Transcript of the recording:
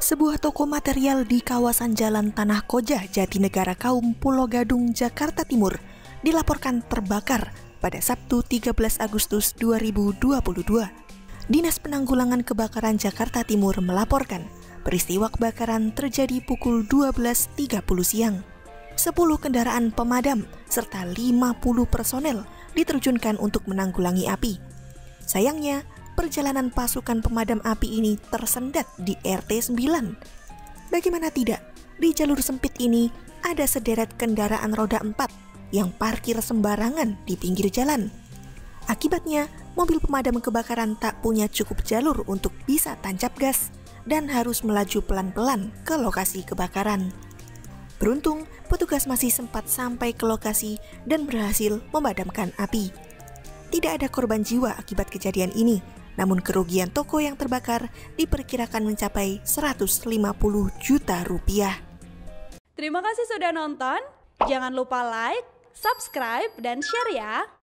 Sebuah toko material di kawasan Jalan Tanah Koja, Jatinegara Kaum, Pulau Gadung, Jakarta Timur dilaporkan terbakar pada Sabtu 13 Agustus 2022. Dinas Penanggulangan Kebakaran Jakarta Timur melaporkan peristiwa kebakaran terjadi pukul 12.30 siang. 10 kendaraan pemadam serta 50 personel diterjunkan untuk menanggulangi api. Sayangnya, perjalanan pasukan pemadam api ini tersendat di RT 9. Bagaimana tidak, di jalur sempit ini ada sederet kendaraan roda 4 yang parkir sembarangan di pinggir jalan. Akibatnya, mobil pemadam kebakaran tak punya cukup jalur untuk bisa tancap gas dan harus melaju pelan-pelan ke lokasi kebakaran. Beruntung, petugas masih sempat sampai ke lokasi dan berhasil memadamkan api. Tidak ada korban jiwa akibat kejadian ini, namun kerugian toko yang terbakar diperkirakan mencapai 150 juta rupiah. Terima kasih sudah nonton. Jangan lupa like, subscribe, dan share ya.